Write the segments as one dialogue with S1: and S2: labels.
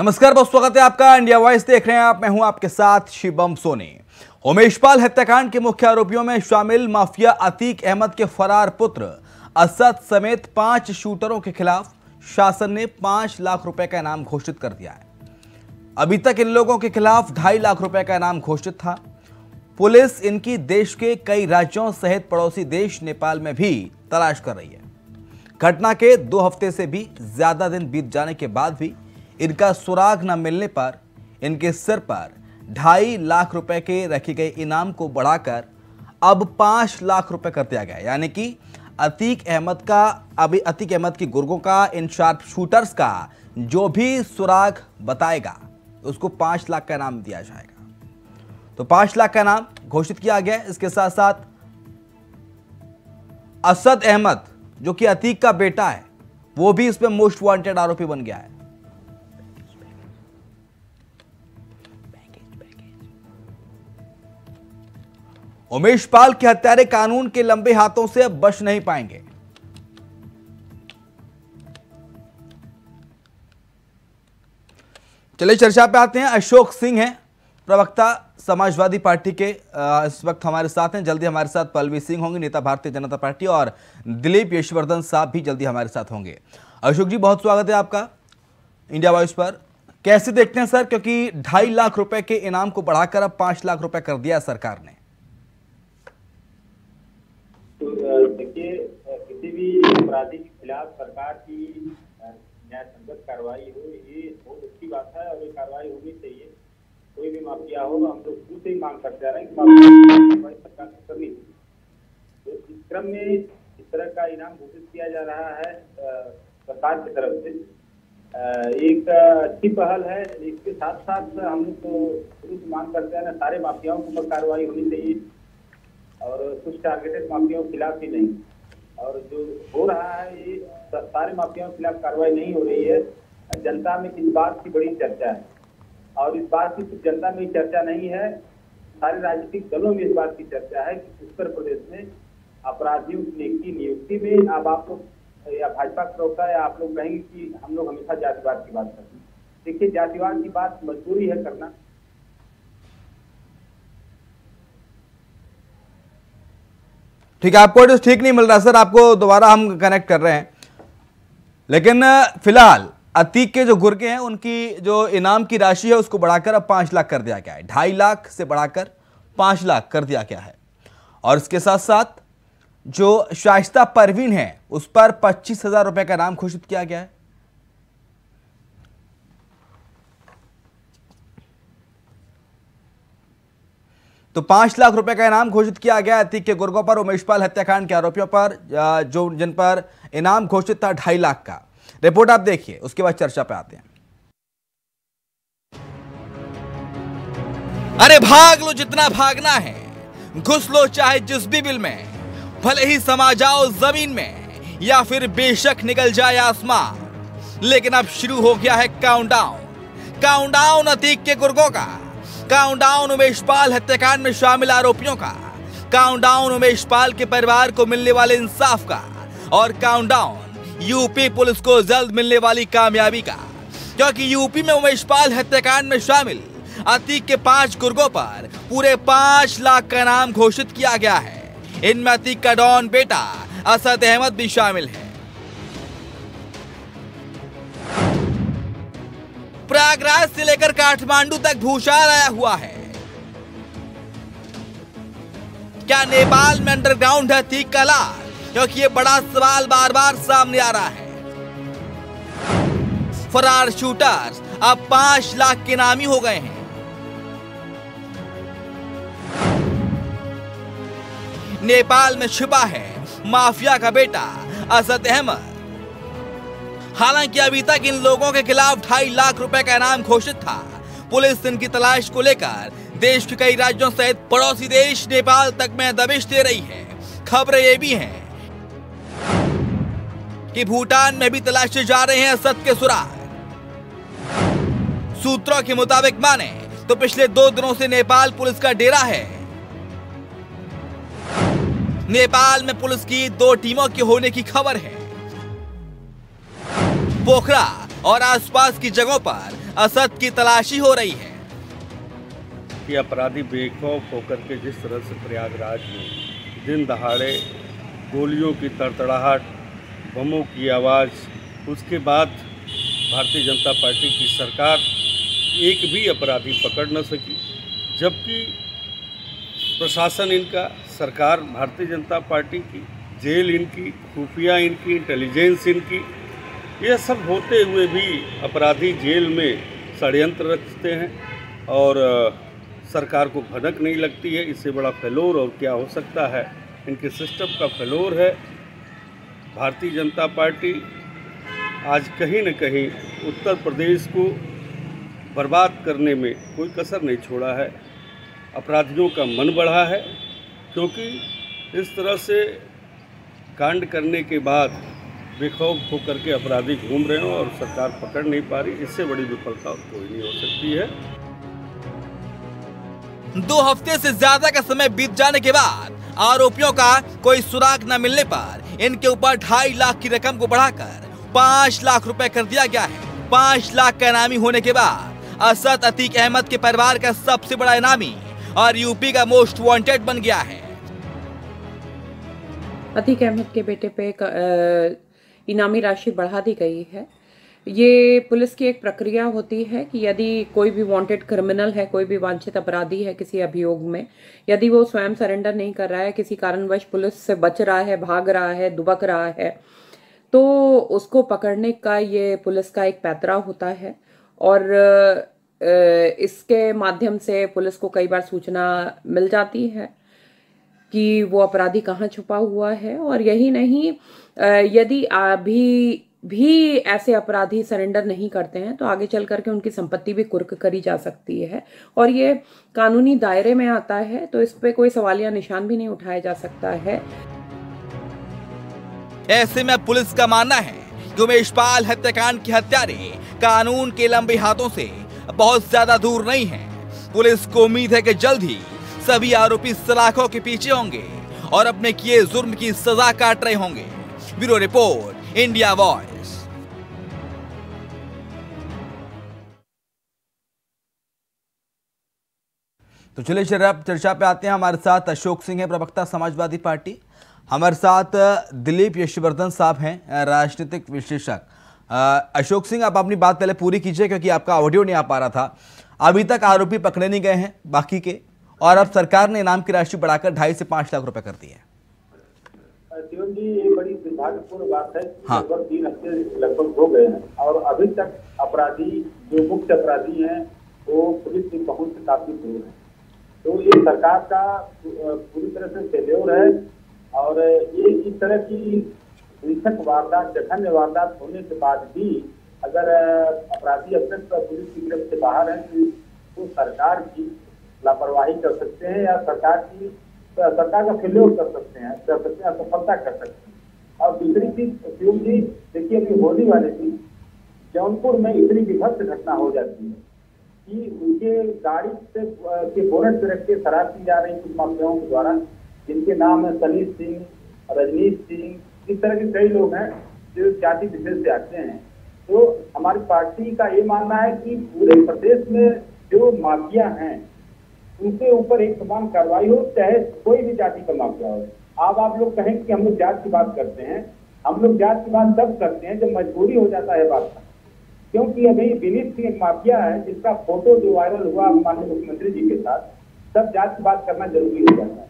S1: नमस्कार, बहुत स्वागत है आपका इंडिया वॉइस देख रहे हैं आप, मैं हूँ आपके साथ शिवम सोनी। उमेशपाल हत्याकांड के मुख्य आरोपियों में शामिल माफिया अतीक अहमद के फरार पुत्र असद समेत पाँच शूटरों के खिलाफ शासन ने पाँच लाख रुपए का इनाम घोषित कर दिया है। अभी तक इन लोगों के खिलाफ ढाई लाख रुपए का इनाम घोषित था। पुलिस इनकी देश के कई राज्यों सहित पड़ोसी देश नेपाल में भी तलाश कर रही है। घटना के दो हफ़्ते से भी ज़्यादा दिन बीत जाने के बाद भी इनका सुराग न मिलने पर, इनके सिर पर ढाई लाख रुपए के रखे गए इनाम को बढ़ाकर अब पाँच लाख रुपए कर दिया गया यानी कि अतीक अहमद का, अभी अतीक अहमद की गुर्गों का, इन शार्प शूटर्स का जो भी सुराग बताएगा, उसको पाँच लाख का इनाम दिया जाएगा। तो पाँच लाख का इनाम घोषित किया गया इसके साथ साथ असद अहमद, जो कि अतीक का बेटा है, वो भी इसमें मोस्ट वांटेड आरोपी बन गया है। उमेश पाल के हत्यारे कानून के लंबे हाथों से अब बच नहीं पाएँगे। चलिए चर्चा पे आते हैं। अशोक सिंह हैं, प्रवक्ता, समाजवादी पार्टी के इस वक्त हमारे साथ हैं। जल्दी हमारे साथ पलवी सिंह होंगे, नेता भारतीय जनता पार्टी और दिलीप यशवर्धन साहब भी जल्दी हमारे साथ होंगे। अशोक जी, बहुत स्वागत है आपका इंडिया वॉइस पर। कैसे देखते हैं सर? क्योंकि ढाई लाख रुपए के इनाम को बढ़ाकर अब पाँच लाख रुपए कर दिया सरकार ने
S2: तो अ, देखिए किसी भी अपराधी के खिलाफ सरकार की न्याय संगत कार्रवाई हो, ये बहुत अच्छी बात है और ये कार्रवाई होनी चाहिए। कोई भी माफिया हो, हम लोग शुरू से ही मांग करते आ रहे हैं कि सरकार को करनी तो इस क्रम में इस तरह का इनाम घोषित किया जा रहा है सरकार की तरफ़ से। एक अच्छी पहल है, इसके साथ साथ हम लोग तो शुरू से मांग करते हैं ना, सारे माफियाओं के ऊपर कार्रवाई होनी चाहिए। और कुछ टारगेटेड माफियाओं के खिलाफ ही नहीं। और जो हो रहा है, ये सारे माफियाओं के खिलाफ कार्रवाई नहीं हो रही है। जनता में इस बात की बड़ी चर्चा है। और इस बात की सिर्फ़ जनता में चर्चा नहीं है, सारे राजनीतिक दलों में इस बात की चर्चा है कि उत्तर प्रदेश में अपराधियों की नियुक्ति में अब आप लोग, या भाजपा प्रवक्ता या आप लोग कहेंगे कि हम लोग हमेशा जातिवाद की बात करते हैं। देखिए, जातिवाद की बात मजबूरी है करना।
S1: ठीक है, आपको एड्रेस ठीक नहीं मिल रहा सर, आपको दोबारा हम कनेक्ट कर रहे हैं। लेकिन फ़िलहाल, अतीक के जो गुर्गे हैं, उनकी जो इनाम की राशि है, उसको बढ़ाकर अब पाँच लाख कर दिया गया है। ढाई लाख से बढ़ाकर पाँच लाख कर दिया गया है। और इसके साथ साथ जो शाइस्ता परवीन है, उस पर पच्चीस हज़ार रुपए का इनाम घोषित किया गया है। तो पाँच लाख रुपए का इनाम घोषित किया गया अतीक के गुर्गों पर उमेशपाल हत्याकांड के आरोपियों पर जो, जिन पर इनाम घोषित था ढाई लाख का। रिपोर्ट आप देखिए, उसके बाद चर्चा पे आते हैं। अरे भाग लो जितना भागना है, घुस लो चाहे जिस भी बिल में, भले ही समा जाओ ज़मीन में, या फिर बेशक निकल जाए आसमान। लेकिन अब शुरू हो गया है काउंटडाउन काउंटडाउन अतीक के गुर्गों का। काउंटडाउन उमेश पाल हत्याकांड में शामिल आरोपियों का। काउंटडाउन उमेश पाल के परिवार को मिलने वाले इंसाफ का। और काउंटडाउन यूपी पुलिस को जल्द मिलने वाली कामयाबी का। क्योंकि यूपी में उमेश पाल हत्याकांड में शामिल, अतीक के पाँच गुर्गों पर पूरे पाँच लाख का नाम घोषित किया गया है। इनमें अतीक का डॉन बेटा, असद अहमद भी शामिल है। प्रयागराज से लेकर काठमांडू तक भूषार आया हुआ है। क्या नेपाल में अंडरग्राउंड है अतीक कला? क्योंकि ये बड़ा सवाल बार बार सामने आ रहा है। फरार शूटर्स, अब पाँच लाख के नामी हो गए हैं। नेपाल में छिपा है माफिया का बेटा असद अहमद। हालाँकि अभी तक इन लोगों के खिलाफ ढाई लाख रुपए का इनाम घोषित था। पुलिस इनकी तलाश को लेकर देश के कई राज्यों सहित पड़ोसी देश नेपाल तक में दबिश दे रही है। खबरें ये भी हैं कि भूटान में भी तलाशे जा रहे हैं असद के सुराग। सूत्रों के मुताबिक माने तो पिछले दो दिनों से नेपाल पुलिस का डेरा है। नेपाल में पुलिस की दो टीमों के होने की खबर है। पोखरा और आसपास की जगहों पर असद की तलाशी हो रही है।
S3: कि अपराधी बेखौफ होकर के जिस तरह से प्रयागराज में दिन दहाड़े गोलियों की तड़तड़ाहट, बमों की आवाज़, उसके बाद भारतीय जनता पार्टी की सरकार एक भी अपराधी पकड़ न सकी, जबकि प्रशासन इनका, सरकार भारतीय जनता पार्टी की, जेल इनकी, खुफिया इनकी इंटेलिजेंस इनकी यह सब होते हुए भी अपराधी जेल में षडयंत्र रचते हैं और सरकार को भनक नहीं लगती है। इससे बड़ा फैलोर और क्या हो सकता है? इनके सिस्टम का फैलोर है। भारतीय जनता पार्टी आज कहीं न कहीं उत्तर प्रदेश को बर्बाद करने में कोई कसर नहीं छोड़ा है। अपराधियों का मन बढ़ा है, क्योंकि इस तरह से कांड करने के बाद बेखौफ होकर के अपराधी घूम रहे हो और सरकार पकड़ नहीं पा रही इससे बड़ी विफलता कोई नहीं हो सकती है।
S1: दो हफ़्ते से ज़्यादा का समय बीत जाने के बाद आरोपियों का कोई सुराग न मिलने पर इनके ऊपर ढाई लाख की रकम को बढ़ाकर पाँच लाख रुपए कर दिया गया है। पाँच लाख का इनामी होने के बाद असद अतीक अहमद के परिवार का सबसे बड़ा इनामी और यूपी का मोस्ट वांटेड बन गया है।
S4: अतीक अहमद के बेटे पे इनामी राशि बढ़ा दी गई है। ये पुलिस की एक प्रक्रिया होती है कि यदि कोई भी वांटेड क्रिमिनल है, कोई भी वांछित अपराधी है किसी अभियोग में, यदि वो स्वयं सरेंडर नहीं कर रहा है, किसी कारणवश पुलिस से बच रहा है, भाग रहा है, दुबक रहा है तो उसको पकड़ने का ये पुलिस का एक पैतरा होता है। और इसके माध्यम से पुलिस को कई बार सूचना मिल जाती है। कि वो अपराधी कहाँ छुपा हुआ है और यही नहीं यदि अभी भी ऐसे अपराधी सरेंडर नहीं करते हैं तो आगे चल करके उनकी संपत्ति भी कुर्क करी जा सकती है। और ये कानूनी दायरे में आता है तो इस पे कोई सवालिया निशान भी नहीं उठाया जा सकता है।
S1: ऐसे में पुलिस का मानना है कि उमेश पाल हत्याकांड की हत्यारे कानून के लंबे हाथों से बहुत ज़्यादा दूर नहीं है। पुलिस को उम्मीद है कि जल्द ही सभी आरोपी सलाखों के पीछे होंगे और अपने किए जुर्म की सजा काट रहे होंगे। Bureau report, India Voice. तो चलिए चर्चा पे आते हैं। हमारे साथ अशोक सिंह है, प्रवक्ता समाजवादी पार्टी। हमारे साथ दिलीप यशवर्धन साहब हैं राजनीतिक विश्लेषक अशोक सिंह, आप अपनी बात पहले पूरी कीजिए, क्योंकि आपका ऑडियो नहीं आ पा रहा था। अभी तक आरोपी पकड़े नहीं गए हैं, बाकी के और अब सरकार ने इनाम की राशि बढ़ाकर ढाई से पाँच लाख रुपए कर दी है
S2: जी ये बड़ी दुर्भाग्यपूर्ण बात है हाँ। लगभग तीन हफ़्ते लगभग हो गए हैं और अभी तक अपराधी जो मुख्य अपराधी हैं वो पुलिस की पहुँच से काफ़ी दूर है तो ये सरकार का पूरी तरह से फेल्योर है और ये इस तरह की हिंसक वारदात जघन्य वारदात होने के बाद भी अगर अपराधी अब तक पुलिस की गिरफ्त से बाहर है तो सरकार की लापरवाही कर सकते हैं या सरकार की, सरकार का फेल्योर कर सकते हैं, कर सकते हैं, असफलता कर सकते हैं। और दूसरी चीज़ जी, देखिए, अभी होली वाले थी जौनपुर में इतनी विभत्स घटना हो जाती है कि उनके गाड़ी से, के बोनट पे रख के शराब पी जा रही कुछ माफियाओं के द्वारा, जिनके नाम है सनी सिंह, रजनीश सिंह, इस तरह के कई लोग हैं जो जाति विशेष से आते हैं। तो हमारी पार्टी का ये मानना है कि पूरे प्रदेश में जो माफिया हैं उनके ऊपर एक समान कार्रवाई हो चाहे कोई भी जाति का माफिया हो। अब आप लोग कहें कि हम लोग जात की बात करते हैं, हम लोग जात की बात तब करते हैं जब मजबूरी हो जाता है बात का। क्योंकि अभी विनीत सिंह माफिया है, जिसका फ़ोटो जो वायरल हुआ माननीय मुख्यमंत्री जी के साथ, तब जात की बात करना ज़रूरी हो जाता है।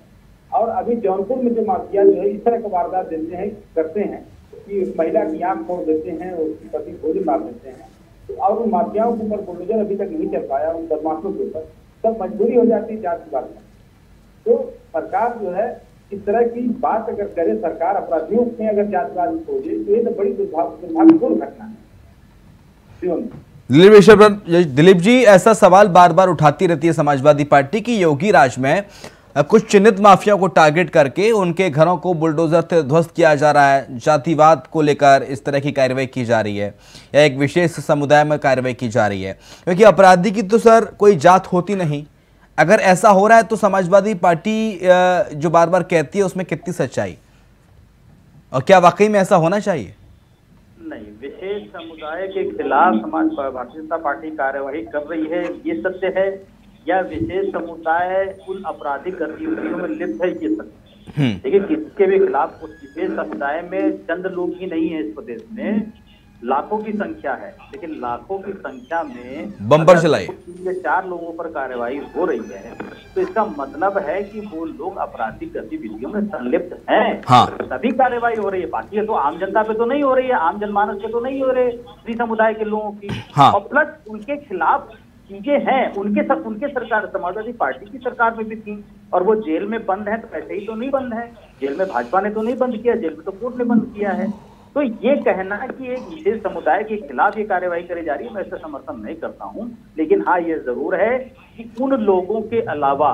S2: और अभी जौनपुर में जो माफिया जो है, इस तरह का वारदात देते हैं, करते हैं कि महिला की आँख फोड़ देते हैं उसके पति गोली मार देते हैं। तो और उन माफियाओं के ऊपर बुलडोजर अभी तक नहीं चल पाया, उन बदमाशों के ऊपर। तब मजबूरी हो जाती है जाँच की बात तो सरकार जो है, इस तरह की बात अगर करे, सरकार अपराधियों में अगर जांचबाज खोजे तो ये तो बड़ी दुर्भाग्यपूर्ण घटना है।
S1: दिलीप दिलीप जी, ऐसा सवाल बार बार उठाती रहती है समाजवादी पार्टी की। योगी राज में कुछ चिन्हित माफिया को टारगेट करके उनके घरों को बुलडोजर से ध्वस्त किया जा रहा है। जातिवाद को लेकर इस तरह की कार्रवाई की जा रही है या एक विशेष समुदाय में कार्रवाई की जा रही है। क्योंकि अपराधी की तो सर कोई जात होती नहीं। अगर ऐसा हो रहा है तो समाजवादी पार्टी जो बार बार कहती है उसमें कितनी सच्चाई? और क्या वाकई में ऐसा होना चाहिए?
S2: नहीं,
S5: विशेष समुदाय के खिलाफ समाज भारतीय जनता पार्टी कार्यवाही कर रही है, ये सत्य है। या विशेष समुदाय उन आपराधिक गतिविधियों में लिप्त है ये सत्य
S1: हम्म।
S5: देखिए किसके भी खिलाफ उस विशेष समुदाय में चंद लोग ही नहीं है इस प्रदेश में लाखों की संख्या है। लेकिन लाखों की संख्या में
S1: बम्पर
S5: तीन या चार लोगों पर कार्रवाई हो रही है तो इसका मतलब है कि वो लोग आपराधिक गतिविधियों में संलिप्त हैं।
S1: हाँ।
S5: तभी कार्रवाई हो रही है। बाकी ये तो आम जनता पे तो नहीं हो रही है आम जनमानस पे तो नहीं हो रहे स्त्री समुदाय के लोगों की।
S1: हाँ।
S5: और प्लस उनके खिलाफ चीज़ें हैं, उनके सब, उनके सरकार, समाजवादी पार्टी की सरकार में भी थी, और वो जेल में बंद है तो ऐसे ही तो नहीं बंद है। जेल में भाजपा ने तो नहीं बंद किया, जेल में तो कोर्ट ने बंद किया है। तो ये कहना कि एक विशेष समुदाय के खिलाफ ये कार्यवाही करी जा रही है, मैं इसका समर्थन नहीं करता हूँ, लेकिन हाँ ये ज़रूर है कि उन लोगों के अलावा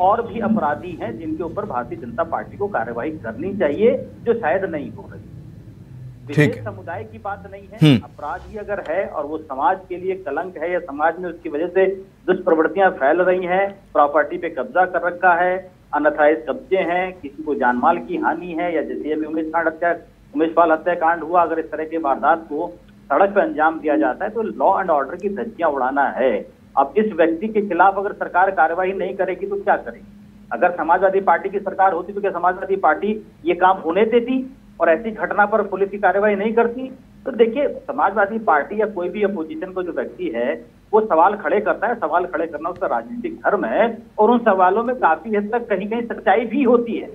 S5: और भी अपराधी हैं जिनके ऊपर भारतीय जनता पार्टी को कार्यवाही करनी चाहिए, जो शायद नहीं हो रही।
S1: ठीक
S5: समुदाय की बात नहीं है।
S1: हम्म।
S5: अपराध ही अगर है और वो समाज के लिए कलंक है या समाज में उसकी वजह से दुष्प्रवृत्तियाँ फैल रही हैं प्रॉपर्टी पे कब्जा कर रखा है अनथराइज कब्जे हैं किसी को जानमाल की हानि है या जैसे अभी उमेश कांड हत्या उमेश पाल हत्याकांड हुआ अगर इस तरह के वारदात को सड़क पर अंजाम दिया जाता है तो लॉ एंड ऑर्डर की धज्जियाँ उड़ाना है। अब इस व्यक्ति के खिलाफ अगर सरकार कार्यवाही नहीं करेगी तो क्या करेगी? अगर समाजवादी पार्टी की सरकार होती तो क्या समाजवादी पार्टी ये काम होने देती? और ऐसी घटना पर पुलिस की कार्यवाही नहीं करती तो देखिए समाजवादी पार्टी या कोई भी अपोजिशन को जो व्यक्ति है वो सवाल खड़े करता है सवाल खड़े करना उसका राजनीतिक धर्म है और उन सवालों में काफ़ी हद तक कहीं कहीं सच्चाई भी होती है।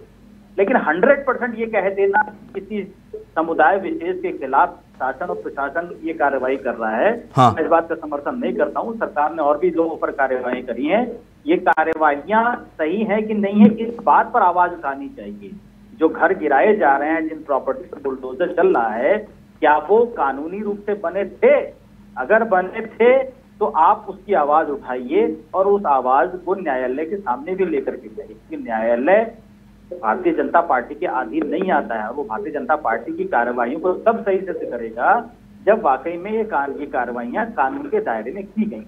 S5: लेकिन हंड्रेड परसेंट ये कह देना किसी समुदाय विशेष के खिलाफ शासन और प्रशासन ये कार्रवाई कर रहा है।
S1: हाँ।
S5: मैं इस बात का समर्थन नहीं करता हूँ। सरकार ने और भी लोगों पर कार्यवाही करी है। ये कार्यवाहियाँ सही है कि नहीं है इस बात पर आवाज़ उठानी चाहिए। जो घर गिराए जा रहे हैं जिन प्रॉपर्टी पर बुलडोजर चल रहा है क्या वो कानूनी रूप से बने थे? अगर बने थे तो आप उसकी आवाज़ उठाइए और उस आवाज़ को न्यायालय के सामने भी लेकर के जाइए। क्योंकि न्यायालय भारतीय जनता पार्टी के अधीन नहीं आता है वो भारतीय जनता पार्टी की कार्रवाइयों को तब सही से करेगा जब वाकई में ये ये कार्रवाइयाँ कानून के दायरे में की गई।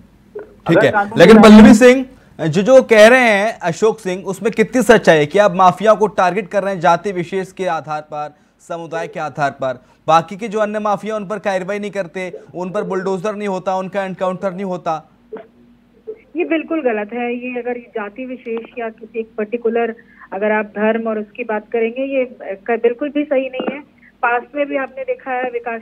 S1: ठीक है लेकिन पल्लवी सिंह जो जो कह रहे हैं अशोक सिंह, उसमें कितनी सच्चाई है कि आप माफिया को टारगेट कर रहे हैं जाति विशेष के आधार पर, समुदाय के आधार पर। बाकी के जो अन्य माफिया, उन पर कार्रवाई नहीं करते, उन पर बुलडोजर नहीं होता, उनका एनकाउंटर नहीं होता।
S6: ये बिल्कुल गलत है। ये अगर जाति विशेष या किसी एक पर्टिकुलर अगर आप धर्म और उसकी बात करेंगे, ये बिल्कुल भी सही नहीं है। पास में भी आपने देखा है, विकास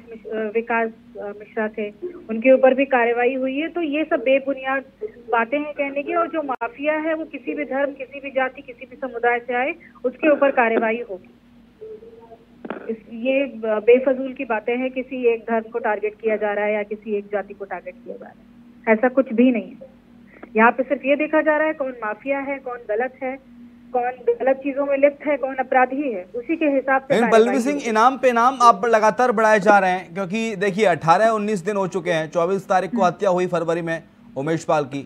S6: विकास मिश्रा थे। उनके ऊपर भी कार्रवाई हुई है। तो ये सब बेबुनियाद बातें हैं कहने की और जो माफिया है, वो किसी भी धर्म, किसी भी जाति, किसी भी समुदाय से आए, उसके ऊपर कार्रवाई होगी। ये बेफजूल की बातें हैं, किसी एक धर्म को टारगेट किया जा रहा है या किसी एक जाति को टारगेट किया जा रहा है। ऐसा कुछ भी नहीं है। यहाँ पे सिर्फ़ ये देखा जा रहा है कौन माफिया है, कौन गलत है। कौन गलत चीज़ों में लिप्त है कौन अपराधी है उसी के हिसाब से
S1: बलवीर सिंह इनाम पे इनाम आप लगातार बढ़ाए जा रहे हैं क्योंकि देखिए 18 19 दिन हो चुके हैं 24 तारीख को हत्या हुई फरवरी में उमेश पाल की।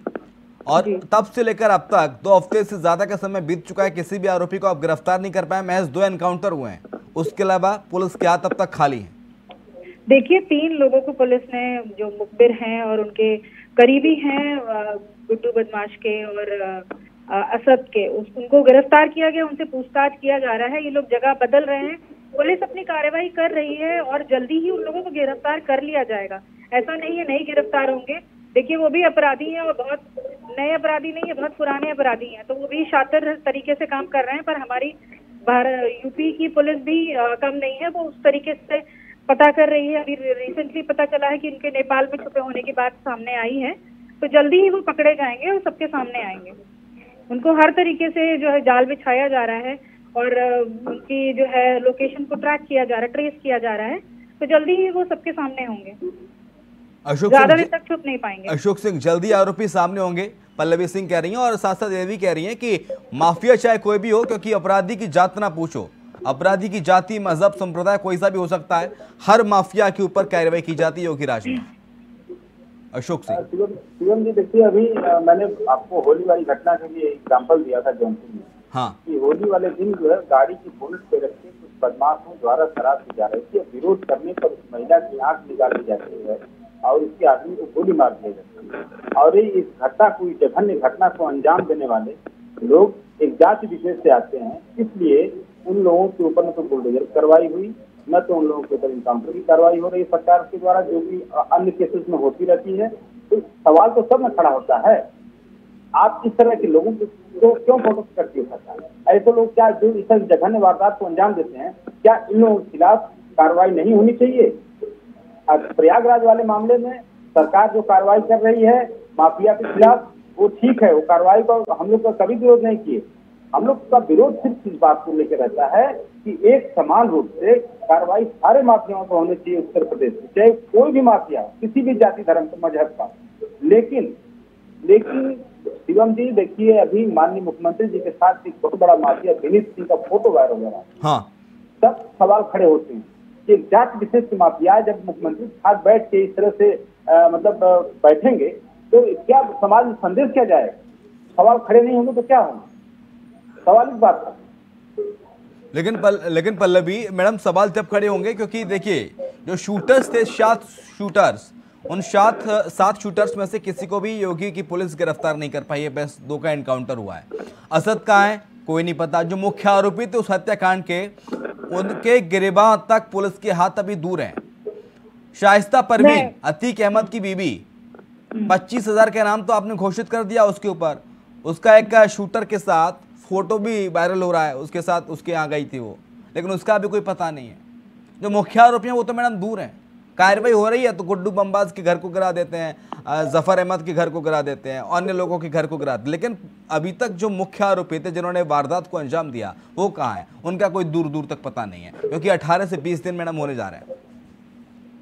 S1: और तब से लेकर अब तक दो हफ़्ते से ज़्यादा का समय बीत चुका है किसी भी आरोपी को आप गिरफ़्तार नहीं कर पाए महज दो एनकाउंटर हुए हैं। उसके अलावा पुलिस के हाथ अब तक खाली है?
S6: देखिए तीन लोगों को पुलिस ने जो मुखबिर हैं और उनके करीबी हैं गुड्डू बदमाश के और असद के। उस, उनको गिरफ़्तार किया गया उनसे पूछताछ किया जा रहा है। ये लोग जगह बदल रहे हैं। पुलिस अपनी कार्रवाई कर रही है और जल्दी ही उन लोगों को गिरफ़्तार कर लिया जाएगा। ऐसा नहीं है नहीं गिरफ़्तार होंगे। देखिए वो भी अपराधी हैं और बहुत नए अपराधी नहीं है बहुत पुराने अपराधी हैं। तो वो भी शातिर तरीके से काम कर रहे हैं पर हमारी यूपी की पुलिस भी अ, कम नहीं है। वो उस तरीके से पता कर रही है। अभी रिसेंटली पता चला है कि उनके नेपाल में छुपे होने की बात सामने आई है। तो जल्दी ही वो पकड़े जाएँगे और सबके सामने आएँगे। उनको हर तरीके से जो है जाल बिछाया जा रहा है और उनकी जो है लोकेशन को ट्रैक किया जा रहा है ट्रेस किया जा रहा है तो जल्दी ही वो सबके सामने होंगे।
S1: अशोक
S6: ज़्यादा दिन तक छुप नहीं पाएँगे।
S1: अशोक सिंह जल्दी आरोपी सामने होंगे। पल्लवी सिंह कह रही हैं और साथ साथ ये भी कह रही हैं कि माफिया चाहे कोई भी हो क्योंकि अपराधी की जात ना पूछो। अपराधी की जाति मज़हब संप्रदाय कोई सा भी हो सकता है। हर माफिया के ऊपर कार्रवाई की जाती है योगी राज में अशोक सिंह।
S2: शिवम शिवम जी देखिए अभी मैंने आपको होली वाली घटना के लिए एग्ज़ाम्पल दिया था जौनपुर में।
S1: हाँ।
S2: कि होली वाले दिन जो है गाड़ी की बोनट पे रख के कुछ बदमाशों द्वारा शराब की जा रही थी और विरोध करने पर उस महिला की आँख निकाल दी जाती है और उसके आदमी को गोली मार दिया जाता है। और ये इस घटना को इस जघन्य घटना को अंजाम देने वाले लोग एक जाति विशेष से आते हैं। इसलिए उन लोगों के ऊपर न तो बुलडोजर कार्रवाई हुई न तो उन लोगों के ऊपर इनकाउंटर की कार्रवाई हो रही है सरकार के द्वारा, जो भी अन्य केसेस में होती रहती है। तो सवाल तो सब में खड़ा होता है। आप इस तरह के लोगों को तो क्यों फोकस करती है सरकार? ऐसे लोग क्या जो इस तरह जघन्य वारदात को अंजाम देते हैं, क्या इन लोगों के खिलाफ कार्रवाई नहीं होनी चाहिए? प्रयागराज वाले मामले में सरकार जो कार्रवाई कर रही है, माफिया के खिलाफ, वो ठीक है। वो कार्रवाई को हम लोग का कभी विरोध नहीं किए। हम लोग का विरोध सिर्फ़ इस बात को लेकर रहता है कि एक समान रूप से कार्रवाई सारे माफियाओं को होनी चाहिए उत्तर प्रदेश में चाहे कोई भी माफिया किसी भी जाति धर्म का मज़हब का। लेकिन लेकिन शिवम जी देखिए अभी माननीय मुख्यमंत्री जी के साथ एक बहुत बड़ा माफिया विनीत सिंह का फ़ोटो वायरल हो रहा है।
S1: हाँ।
S2: सब सवाल खड़े होते हैं कि जाति विशेष के माफिया जब मुख्यमंत्री साथ बैठ के इस तरह से आ, मतलब बैठेंगे तो क्या समाज में संदेश क्या जाएगा? सवाल खड़े नहीं होंगे तो क्या होंगे? सवाल इस बात का।
S1: लेकिन पल, लेकिन पल्लवी मैडम सवाल तब खड़े होंगे क्योंकि देखिए जो शूटर्स थे सात शूटर्स उन सात सात शूटर्स में से किसी को भी योगी की पुलिस गिरफ़्तार नहीं कर पाई है बस दो का एनकाउंटर हुआ है। असद कहाँ है? कोई नहीं पता। जो मुख्य आरोपी थे उस हत्याकांड के उनके गिरेबां तक पुलिस के हाथ अभी दूर हैं। शाइस्ता परवीन अतीक अहमद की बीबी पच्चीस हज़ार का नाम तो आपने घोषित कर दिया उसके ऊपर। उसका एक शूटर के साथ फ़ोटो भी वायरल हो रहा है, उसके साथ उसके यहाँ गई थी वो। लेकिन उसका भी कोई पता नहीं है। जो मुख्य आरोपी हैं, वो तो मैडम दूर हैं। कार्रवाई हो रही है तो गुड्डू बम्बाज के घर को गिरा देते हैं ज़फ़र अहमद के घर को गिरा देते हैं, अन्य लोगों के घर को गिरा देते लेकिन अभी तक जो मुख्य आरोपी थे, जिन्होंने वारदात को अंजाम दिया, वो कहाँ है? उनका कोई दूर दूर तक पता नहीं है, क्योंकि अठारह से बीस दिन मैडम होने जा रहे हैं।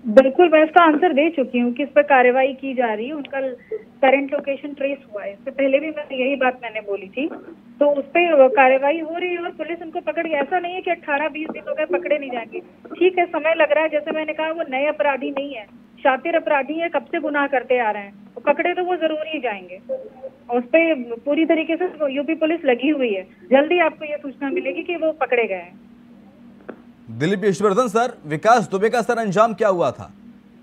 S6: बिल्कुल, मैं इसका आंसर दे चुकी हूँ कि इस पर कार्रवाई की जा रही है। उनका करंट लोकेशन ट्रेस हुआ है। इससे पहले भी मैं यही बात मैंने बोली थी। तो उस पर कार्रवाई हो रही है और पुलिस उनको पकड़ ऐसा नहीं है कि अट्ठारह, बीस दिन हो गए पकड़े नहीं जाएँगे। ठीक है, समय लग रहा है। जैसे मैंने कहा, वो नए अपराधी नहीं है। शातिर अपराधी है, कब से गुनाह करते आ रहे हैं। तो पकड़े तो वो ज़रूर ही जाएँगे। उस पर पूरी तरीके से यूपी पुलिस लगी हुई है। जल्दी आपको ये सूचना मिलेगी कि वो पकड़े गए हैं।
S1: दिलीप यशवर्धन सर, विकास दुबे का सर, अंजाम क्या हुआ था?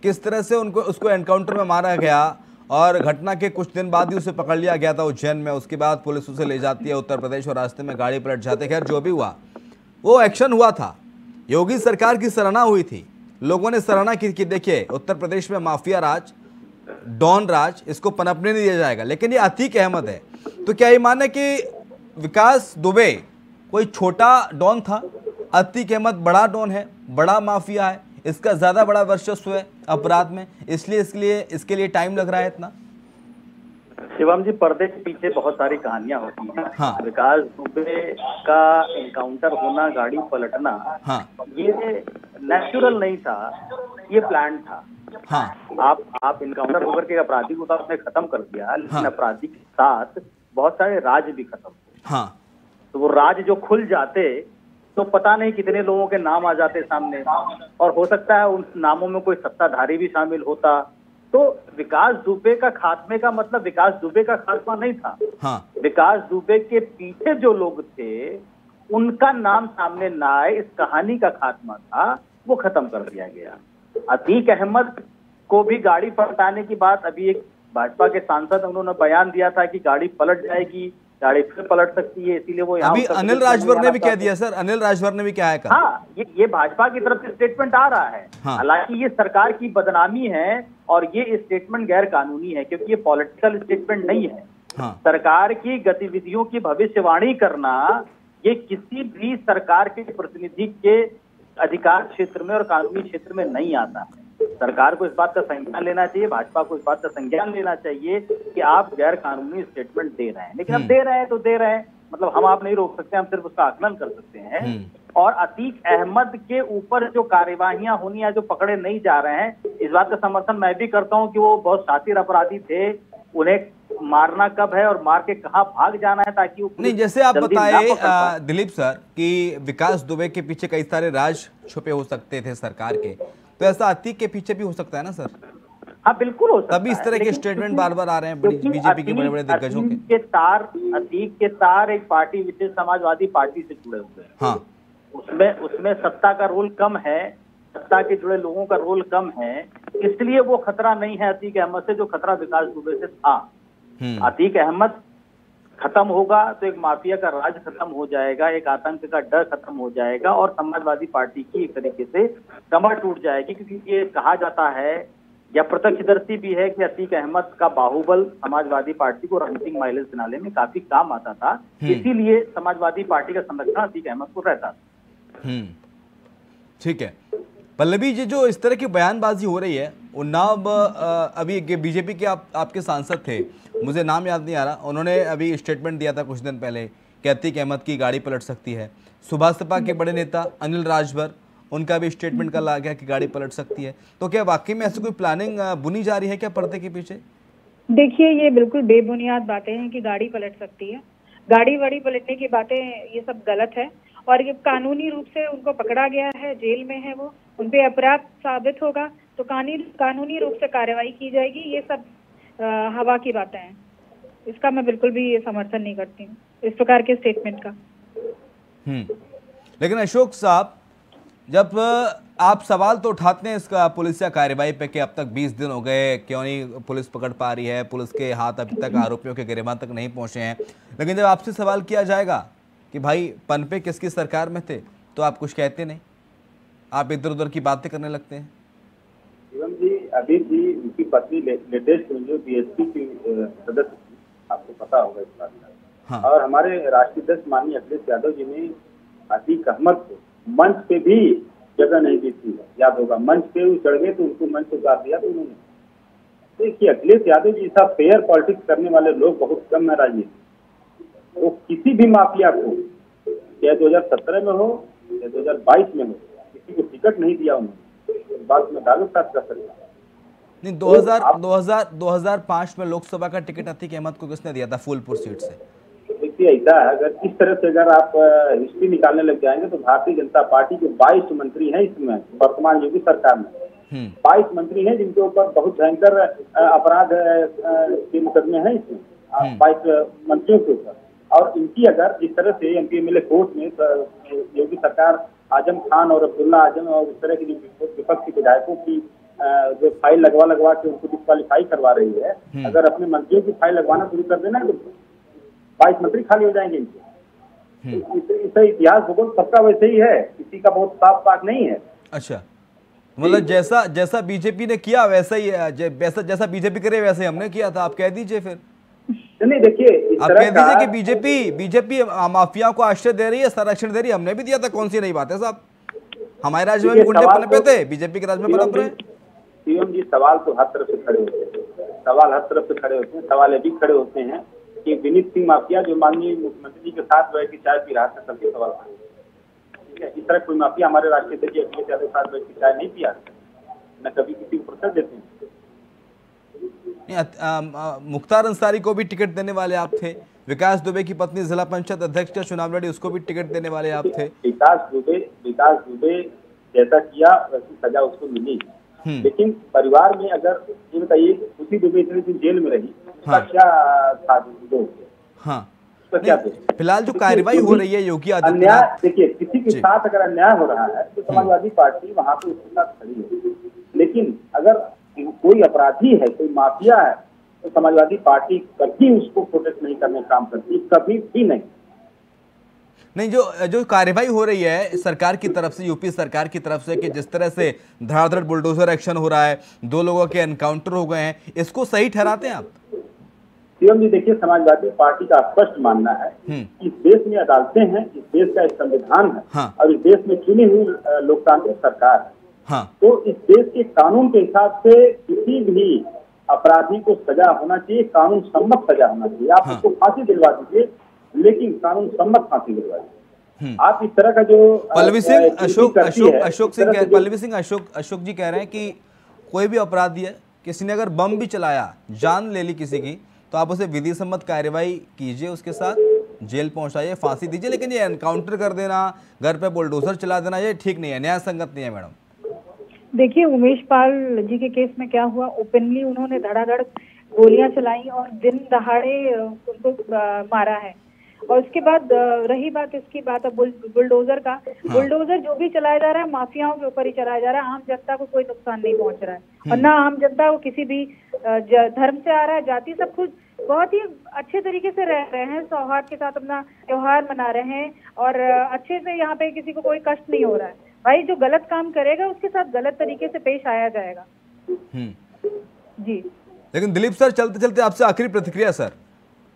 S1: किस तरह से उनको, उसको एनकाउंटर में मारा गया? और घटना के कुछ दिन बाद ही उसे पकड़ लिया गया था उज्जैन में। उसके बाद पुलिस उसे ले जाती है उत्तर प्रदेश और रास्ते में गाड़ी पलट जाते खैर, जो भी हुआ, वो एक्शन हुआ था। योगी सरकार की सराहना हुई थी। लोगों ने सराहना की कि देखिए, उत्तर प्रदेश में माफिया राज, डॉन राज, इसको पनपने नहीं दिया जाएगा। लेकिन ये अतीक अहमद है। तो क्या ये माने कि विकास दुबे कोई छोटा डॉन था? अतीक अहमद बड़ा डॉन है बड़ा माफिया है इसका ज़्यादा बड़ा वर्चस्व है अपराध में इसलिए इसके लिए इसके लिए टाइम लग रहा है इतना।
S5: शिवम जी पर्दे के पीछे बहुत सारी कहानियाँ होती हैं।
S1: हाँ।
S5: विकास दुबे का एनकाउंटर होना गाड़ी पलटना
S1: हाँ।
S5: ये नेचुरल नहीं था ये प्लान था।
S1: हाँ।
S5: आप आप इनकाउंटर होकर के अपराधी को तो आपने खत्म कर दिया लेकिन
S1: हाँ।
S5: अपराधी के साथ बहुत सारे राज भी खत्म हुए।
S1: हाँ।
S5: तो वो राज जो खुल जाते तो पता नहीं कितने लोगों के नाम आ जाते सामने। और हो सकता है उन नामों में कोई सत्ताधारी भी शामिल होता। तो विकास दुबे का खात्मे का मतलब विकास दुबे का खात्मा नहीं था।
S1: हाँ।
S5: विकास दुबे के पीछे जो लोग थे उनका नाम सामने ना आए इस कहानी का खात्मा था वो खत्म कर दिया गया। अतीक अहमद को भी गाड़ी पलटाने की बात अभी एक भाजपा के सांसद उन्होंने बयान दिया था कि गाड़ी पलट जाएगी। गाड़ी फिर पलट सकती है इसीलिए वो यहाँ
S1: अभी अनिल राजभर ने भी कह दिया सर अनिल राजभर ने भी क्या है कहा।
S5: हाँ ये ये भाजपा की तरफ़ से स्टेटमेंट आ रहा है।
S1: हाँ।
S5: हालाँकि ये सरकार की बदनामी है और ये स्टेटमेंट गैर कानूनी है क्योंकि ये पॉलिटिकल स्टेटमेंट नहीं है।
S1: हाँ।
S5: सरकार की गतिविधियों की भविष्यवाणी करना ये किसी भी सरकार के प्रतिनिधि के अधिकार क्षेत्र में और कानूनी क्षेत्र में नहीं आता। है सरकार को इस बात का संज्ञान लेना चाहिए भाजपा को इस बात का संज्ञान लेना चाहिए कि आप गैर कानूनी स्टेटमेंट दे रहे हैं। लेकिन हम
S1: हम्म।
S5: दे रहे हैं तो दे रहे हैं। मतलब हम आप नहीं रोक सकते हम सिर्फ़ उसका आकलन कर सकते हैं।
S1: हम्म।
S5: और अतीक अहमद के ऊपर जो कार्यवाहियाँ होनी है जो पकड़े नहीं जा रहे हैं इस बात का समर्थन मैं भी करता हूँ कि वो बहुत शातिर अपराधी थे। उन्हें मारना कब है और मार के कहा भाग जाना है ताकि
S1: नहीं जैसे आप बताए दिलीप सर कि विकास दुबे के पीछे कई सारे राज छुपे हो सकते थे सरकार के। तो ऐसा अतीक के पीछे भी हो सकता है ना सर?
S5: हाँ बिल्कुल हो सकता
S1: तभी इस तरह के स्टेटमेंट बार बार आ रहे हैं बीजेपी के बड़े बड़े दिग्गजों के।
S5: के तार अतीक के तार एक पार्टी विशेष समाजवादी पार्टी से जुड़े हुए हैं।
S1: हाँ।
S5: उसमें उसमें सत्ता का रोल कम है सत्ता के जुड़े लोगों का रोल कम है इसलिए वो खतरा नहीं है अतीक अहमद से जो खतरा विकास दुबे से था।
S1: हम्म।
S5: अतीक अहमद खत्म होगा तो एक माफिया का राज खत्म हो जाएगा एक आतंक का डर खत्म हो जाएगा और समाजवादी पार्टी की एक तरीके से कमर टूट जाएगी क्योंकि ये कहा जाता है या प्रत्यक्षदर्शी भी है कि अतीक अहमद का बाहुबल समाजवादी पार्टी को राजनीतिक माइलेज दिलाने में काफ़ी काम आता था इसीलिए समाजवादी पार्टी का संरक्षण अतीक अहमद को रहता था।
S1: हम्म। ठीक है। पल्लवी जी जो इस तरह की बयानबाजी हो रही है उन्नाव अभी बीजेपी के आप आपके सांसद थे मुझे नाम याद नहीं आ रहा। उन्होंने अभी स्टेटमेंट दिया था कुछ दिन पहले कि अतीक अहमद की गाड़ी पलट सकती है। सुभाष सपा के बड़े नेता अनिल राजभर, उनका भी स्टेटमेंट कल आ गया कि गाड़ी पलट सकती है। तो क्या वाकई में ऐसी कोई प्लानिंग बुनी जा रही है क्या पर्दे के पीछे?
S6: देखिए, ये बिल्कुल बेबुनियाद बातें हैं कि गाड़ी पलट सकती है। गाड़ी वाड़ी पलटने की बातें, ये सब गलत है। और ये कानूनी रूप से उनको पकड़ा गया है, जेल में है वो उनपे अपराध साबित होगा। तो कानूनी रूप से कार्रवाई की जाएगी, ये सब हवा की बातें हैं। इसका मैं बिल्कुल भी समर्थन नहीं करती हूँ इस प्रकार के स्टेटमेंट का।
S1: हम्म। लेकिन अशोक साहब जब आप सवाल तो उठाते हैं इसका पुलिसिया कार्रवाई पे कि अब तक 20 दिन हो गए क्यों नहीं पुलिस पकड़ पा रही है पुलिस के हाथ अभी तक आरोपियों के गिरफ़्तार तक नहीं पहुँचे हैं। लेकिन जब आपसे सवाल किया जाएगा कि भाई पनपे किसकी सरकार में थे तो आप कुछ कहते नहीं? आप इधर उधर की बातें करने लगते हैं।
S2: अभी भी उनकी पत्नी लेटेस्ट जो बीएसपी की सदस्य थी आपको पता होगा इस बात का।
S1: हाँ।
S2: और हमारे राष्ट्रीय अध्यक्ष माननीय अखिलेश यादव जी ने अतीक अहमद को मंच पे भी जगह नहीं दी थी। याद होगा मंच पे वो चढ़ गए तो उनको मंच से उतार दिया तो उन्होंने। देखिए अखिलेश यादव जी ऐसा फेयर पॉलिटिक्स करने वाले लोग बहुत कम है राजनीति वो किसी भी माफिया को चाहे 2017 में हो या 2022 में हो किसी को टिकट नहीं दिया उन्होंने। इस बात में दावे साथ कर सकता।
S1: नहीं 2000 2000 2005 में लोकसभा का टिकट अतीक अहमद को किसने दिया था फूलपुर सीट से?
S2: देखिए ऐसा है अगर इस तरह से अगर आप हिस्ट्री निकालने लग जाएँगे तो भारतीय जनता पार्टी के 22 मंत्री हैं इसमें वर्तमान योगी सरकार में।
S1: हम्म।
S2: 22 मंत्री हैं जिनके ऊपर बहुत भयंकर अपराध के मुकदमे हैं इसमें
S1: हम्म।
S2: बाईस मंत्रियों के ऊपर। और इनकी अगर जिस तरह से एम पी कोर्ट में योगी सरकार आज़म खान और अब्दुल्ला आज़म और इस तरह के जो विपक्ष के विधायकों की जो फ़ाइल लगवा लगवा के उनको डिस्कालीफाई करवा रही है
S1: हम्म।
S2: अगर अपने मंत्रियों की फ़ाइल लगवाना शुरू कर देना तो बाईस मंत्री खाली हो जाएँगे इनसे
S1: हम्म।
S2: इसका इतिहास भूगोल सबका वैसे ही है किसी का बहुत साफ़ पाक नहीं है।
S1: अच्छा। मतलब जैसा जैसा बीजेपी ने किया वैसा ही जै- वैसा जैसा बीजेपी करे वैसे हमने किया था। आप कह दीजिए फिर।
S2: नहीं देखिए
S1: आप कह दीजिए
S2: कि
S1: बीजेपी बीजेपी माफिया को आश्रय दे रही है संरक्षण दे रही है। हमने भी दिया था। कौन सी नई बात है साहब? हमारे राज्य में गुंडे पनपे
S2: तो-
S1: थे। बीजेपी के राज्य में पनप रहे हैं।
S2: सीएम जी सवाल तो हर तरफ़ से खड़े होते हैं। सवाल हर तरफ़ से खड़े होते हैं सवाल ये भी खड़े होते हैं कि विनीत सिंह माफिया जो माननीय मुख्यमंत्री जी के साथ बैठ के चाय पी रहा था सबके सवाल ठीक है इस तरह कोई माफिया हमारे राष्ट्रीय अध्यक्ष अखिलेश यादव के साथ बैठ के चाय नहीं पिया न कभी किसी को प्रेशर देते हैं।
S1: मुख्तार अंसारी को भी टिकट देने वाले आप थे विकास दुबे की पत्नी जिला पंचायत अध्यक्ष का चुनाव लड़ी उसको भी टिकट देने वाले आप थे।
S2: विकास दुबे विकास दुबे जैसा किया वैसी सजा उसको मिली। लेकिन परिवार में अगर ये बताइए उसी दुबे इतने दिन जेल में रही
S1: हाँ।
S2: क्या था
S1: हाँ। फ़िलहाल जो कार्रवाई हो रही है योगी आदित्यनाथ
S2: देखिए किसी के साथ अगर अन्याय हो रहा है तो समाजवादी पार्टी वहाँ पे उसके साथ खड़ी है। लेकिन अगर कोई अपराधी है कोई माफिया है तो समाजवादी पार्टी कभी उसको प्रोटेक्ट नहीं करने का काम करती कभी भी नहीं।
S1: नहीं जो जो कार्यवाही हो रही है सरकार की तरफ़ से यूपी सरकार की तरफ़ से कि जिस तरह से धड़ाधड़ बुलडोजर एक्शन हो रहा है दो लोगों के एनकाउंटर हो गए हैं इसको सही ठहराते हैं आप
S2: सीएम जी देखिए समाजवादी पार्टी का स्पष्ट मानना है
S1: हम्म।
S2: कि इस देश में अदालतें हैं इस देश का एक संविधान है
S1: हाँ।
S2: और इस देश में चुनी हुई लोकतांत्रिक सरकार है
S1: हाँ
S2: तो इस देश के कानून के हिसाब से किसी भी अपराधी को सजा होना चाहिए कानून सम्मत सजा होना चाहिए आप
S1: हाँ।
S2: उसको फांसी दिलवा दीजिए लेकिन कानून सम्मत फांसी दिलवा दीजिए
S1: हम्म।
S2: आप इस तरह का जो
S1: पल्लवी सिंह अशोक अशोक
S2: है,
S1: अशोक सिंह पल्लवी सिंह अशोक अशोक जी कह रहे हैं कि कोई भी अपराधी है किसी ने अगर बम भी चलाया जान ले ली किसी की तो आप उसे विधि सम्मत कार्रवाई कीजिए उसके साथ जेल पहुंचाइए फांसी दीजिए लेकिन ये एनकाउंटर कर देना घर पे बुलडोजर चला देना ये ठीक नहीं है न्याय संगत नहीं है मैडम।
S6: देखिए उमेश पाल जी के केस में क्या हुआ ओपनली उन्होंने धड़ाधड़ गोलियाँ चलाई और दिन दहाड़े उनको मारा है। और उसके बाद रही बात इसकी बात अब बुल, बुलडोजर का। हाँ। बुलडोजर जो भी चलाया जा रहा है माफियाओं के ऊपर ही चलाया जा रहा है। आम जनता को कोई नुकसान नहीं पहुँच रहा है। और ना आम जनता को किसी भी धर्म से आ रहा है। जाति सब कुछ बहुत ही अच्छे तरीके से रह रहे हैं सौहार्द के साथ अपना त्योहार मना रहे हैं और अच्छे से यहाँ पे किसी को कोई कष्ट नहीं हो रहा है। भाई जो गलत काम करेगा उसके साथ गलत तरीके से पेश आया जाएगा।
S1: हम्म।
S6: जी।
S1: लेकिन दिलीप सर चलते चलते आपसे आखिरी प्रतिक्रिया सर।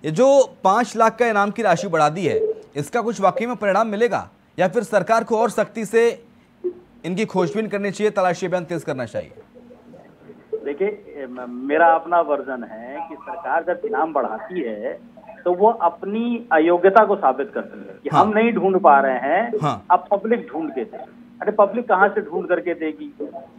S1: ये जो पाँच लाख का इनाम की राशि बढ़ा दी है इसका कुछ वाकई में परिणाम मिलेगा या फिर सरकार को और सख्ती से इनकी खोजबीन करनी चाहिए तलाशी अभियान तेज करना चाहिए
S5: देखिए मेरा अपना वर्जन है कि सरकार जब इनाम बढ़ाती है तो वो अपनी अयोग्यता को साबित करती है कि
S1: हाँ।
S5: हम नहीं ढूंढ पा रहे हैं
S1: हाँ।
S5: अब पब्लिक ढूंढ के दे अरे पब्लिक कहाँ से ढूंढ करके देगी?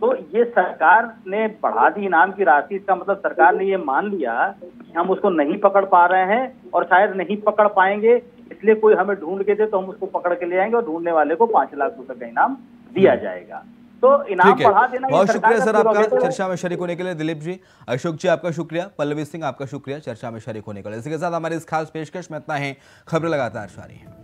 S5: तो ये सरकार ने बढ़ा दी इनाम की राशि इसका मतलब सरकार ने ये मान लिया कि हम उसको नहीं पकड़ पा रहे हैं और शायद नहीं पकड़ पाएँगे इसलिए कोई हमें ढूंढ के दे तो हम उसको पकड़ के ले आएँगे और ढूँढने वाले को पाँच लाख रुपए का इनाम दिया जाएगा। तो इनाम बढ़ा देना
S1: बहुत शुक्रिया सर आपका चर्चा में शरीक होने के लिए। दिलीप जी अशोक जी आपका शुक्रिया पल्लवी सिंह आपका शुक्रिया चर्चा में शरीक होने के लिए। इसके साथ हमारी इस खास पेशकश में इतना है। खबरें लगातार जारी है।